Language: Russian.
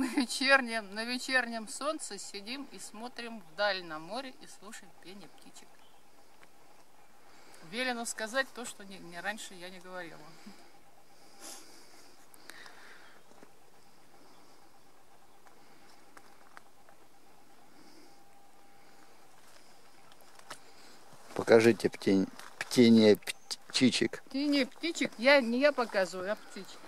вечернем, на вечернем солнце сидим и смотрим вдаль на море и слушаем пение птичек. Велено сказать то, что не, не раньше я не говорила. Покажите птень, птение птичек. Птение птичек я не я показываю, а птички.